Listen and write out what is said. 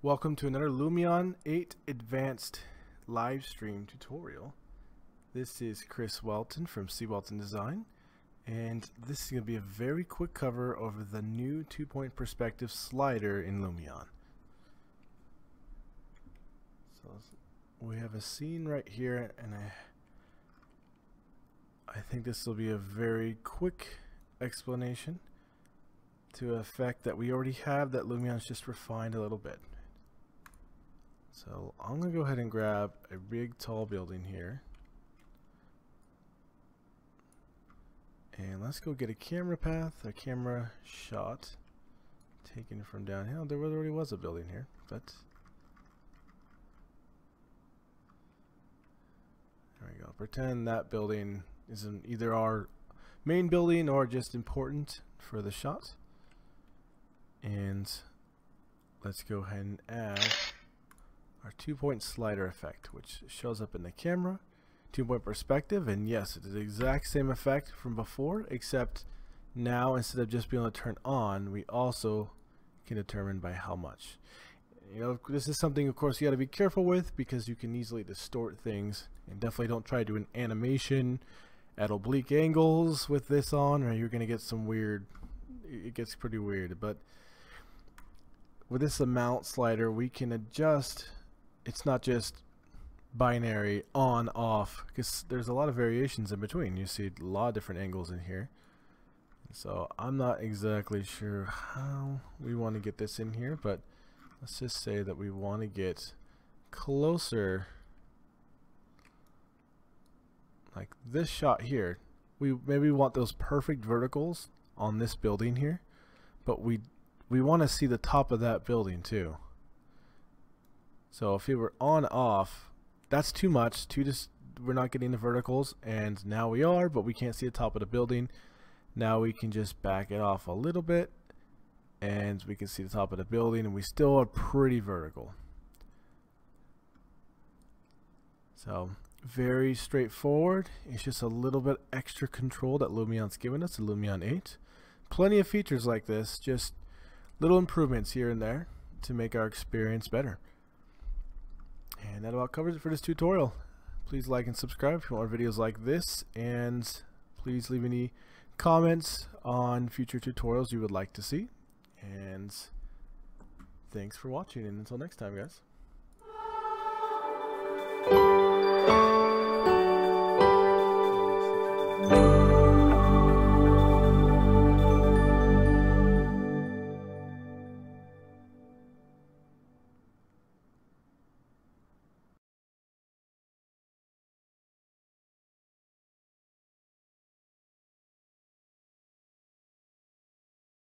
Welcome to another Lumion 8 Advanced live stream tutorial. This is Chris Welton from C. Welton Design and this is going to be a very quick cover over the new two-point perspective slider in Lumion. So we have a scene right here and I, I think this will be a very quick explanation to a effect that we already have that Lumion's just refined a little bit. So I'm going to go ahead and grab a big tall building here. And let's go get a camera path, a camera shot taken from downhill. There already was a building here, but there we go. Pretend that building is in either our main building or just important for the shot. And let's go ahead and add our two point slider effect which shows up in the camera two point perspective and yes it's the exact same effect from before except now instead of just being able to turn on we also can determine by how much. You know this is something of course you got to be careful with because you can easily distort things and definitely don't try to do an animation at oblique angles with this on or you're gonna get some weird it gets pretty weird but with this amount slider we can adjust it's not just binary on off because there's a lot of variations in between. You see a lot of different angles in here. So I'm not exactly sure how we want to get this in here but let's just say that we want to get closer like this shot here. We maybe want those perfect verticals on this building here but we we want to see the top of that building too so if it were on off, that's too much. Too just we're not getting the verticals, and now we are, but we can't see the top of the building. Now we can just back it off a little bit, and we can see the top of the building, and we still are pretty vertical. So very straightforward. It's just a little bit extra control that Lumion's given us, the Lumion 8. Plenty of features like this, just little improvements here and there to make our experience better. And that about covers it for this tutorial. Please like and subscribe if you want more videos like this and please leave any comments on future tutorials you would like to see. And thanks for watching and until next time guys.